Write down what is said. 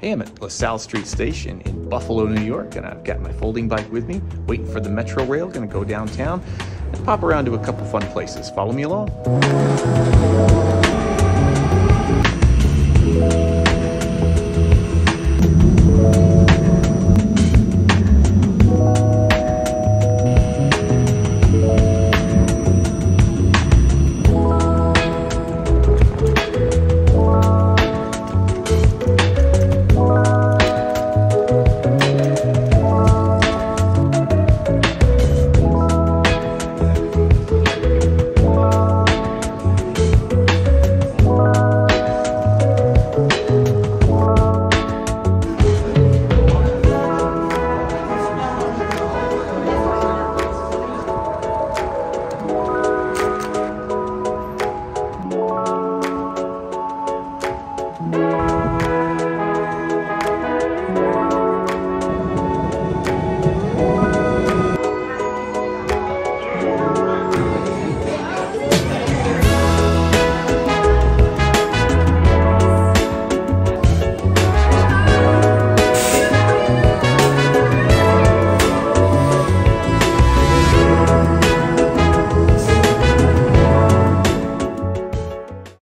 Hey, I'm at LaSalle Street Station in Buffalo, New York, and I've got my folding bike with me, waiting for the Metro Rail. Gonna go downtown and pop around to a couple fun places. Follow me along.